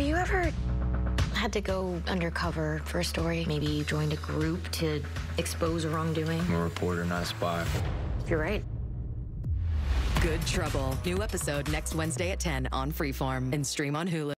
Have you ever had to go undercover for a story? Maybe you joined a group to expose a wrongdoing? I'm a reporter, not a spy. You're right. Good Trouble. New episode next Wednesday at 10 on Freeform and stream on Hulu.